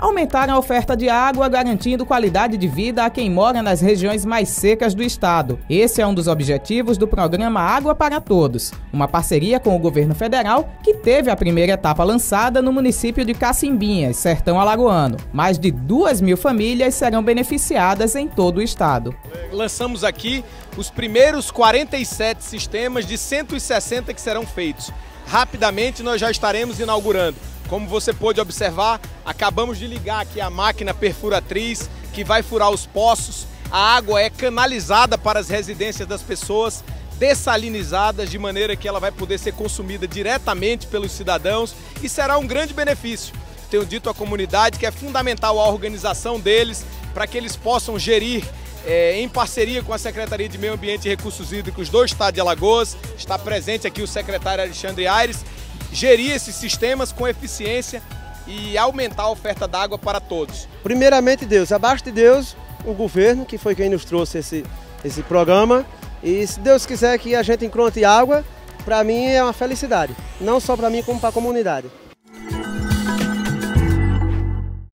aumentar a oferta de água, garantindo qualidade de vida a quem mora nas regiões mais secas do estado. Esse é um dos objetivos do programa Água para Todos, uma parceria com o governo federal que teve a primeira etapa lançada no município de Cacimbinhas, sertão alagoano. Mais de duas mil famílias serão beneficiadas em todo o estado. Lançamos aqui os primeiros 47 sistemas de 160 que serão feitos. Rapidamente nós já estaremos inaugurando. Como você pôde observar, acabamos de ligar aqui a máquina perfuratriz que vai furar os poços. A água é canalizada para as residências das pessoas, dessalinizadas de maneira que ela vai poder ser consumida diretamente pelos cidadãos e será um grande benefício. Tenho dito à comunidade que é fundamental a organização deles para que eles possam gerir é, em parceria com a Secretaria de Meio Ambiente e Recursos Hídricos do Estado de Alagoas. Está presente aqui o secretário Alexandre Aires gerir esses sistemas com eficiência e aumentar a oferta d'água para todos. Primeiramente Deus, abaixo de Deus, o governo, que foi quem nos trouxe esse, esse programa. E se Deus quiser que a gente encontre água, para mim é uma felicidade. Não só para mim, como para a comunidade.